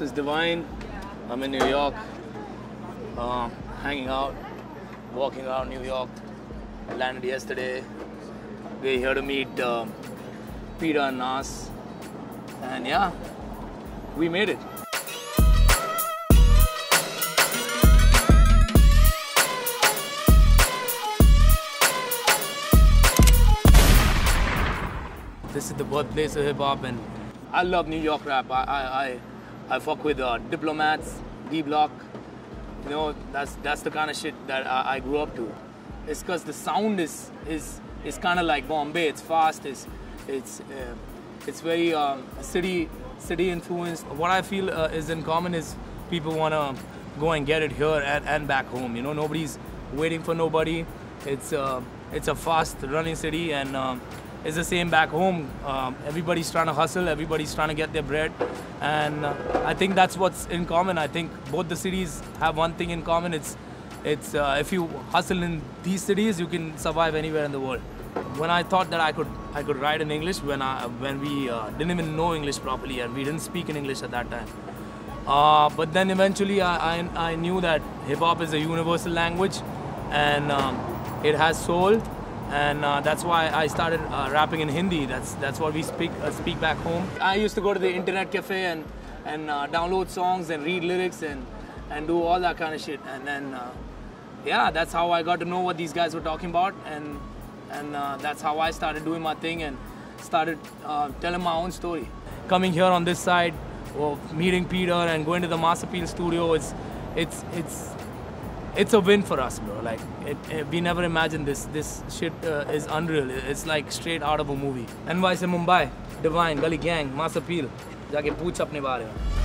This is Divine. I'm in New York, uh, hanging out, walking around New York. Landed yesterday. We're here to meet uh, Peter and Nas. And yeah, we made it. This is the birthplace of hip hop, and I love New York rap. I I I, I fuck with uh, Diplomats, D Block. You know, that's that's the kind of shit that I, I grew up to. It's because the sound is is is kind of like Bombay. It's fast. It's it's uh, it's very um, city city influenced. What I feel uh, is in common is people wanna go and get it here and, and back home. You know, nobody's waiting for nobody. It's uh, it's a fast running city and. Um, it's the same back home. Um, everybody's trying to hustle, everybody's trying to get their bread, and uh, I think that's what's in common. I think both the cities have one thing in common. It's it's uh, if you hustle in these cities, you can survive anywhere in the world. When I thought that I could I could write in English, when I when we uh, didn't even know English properly and we didn't speak in English at that time. Uh, but then eventually I, I, I knew that hip hop is a universal language, and um, it has soul and uh, that's why I started uh, rapping in Hindi. That's that's what we speak uh, speak back home. I used to go to the internet cafe and and uh, download songs and read lyrics and and do all that kind of shit. And then uh, yeah, that's how I got to know what these guys were talking about, and and uh, that's how I started doing my thing and started telling my own story. Coming here on this side, or meeting Peter and going to the Mass Appeal studio, it's it's it's it's a win for us, bro. Like it, it, we never imagined this. This shit uh, is unreal. It's like straight out of a movie. NY से Mumbai, Divine, Gully Gang, Mass Appeal. जाके पूछ अपने बारे में